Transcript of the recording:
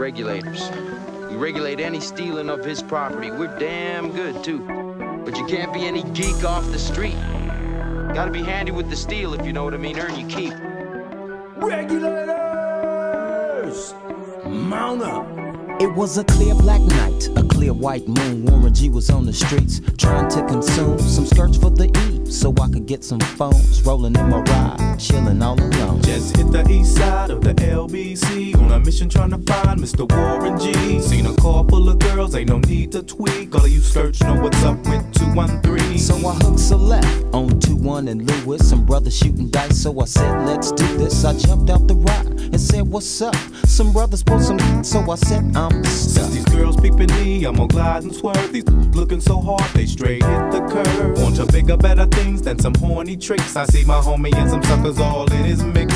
regulators. We regulate any stealing of his property. We're damn good, too. But you can't be any geek off the street. Gotta be handy with the steel, if you know what I mean. Earn your keep. Regulators! Mount up! It was a clear black night, a clear white moon. Warren G was on the streets trying to consume some skirts for the E so I could get some phones. Rolling in my ride, chilling all alone. Just hit the east side of the LBC on a mission trying to find Mr. Warren G. Seen a car full of girls, ain't no need to tweak. All of you search know what's up with 213. So I hooked a left on 2 1 and Lewis. Some brothers shooting dice, so I said, let's do this. I jumped out the ride and said, what's up? Some brothers pulled some, so I said, I'm Since stuck. these girls peeping me, I'm gonna glide and swerve. These looking so hard, they straight hit the curve. Want to bigger, better things than some horny tricks. I see my homie and some suckers all in his mix.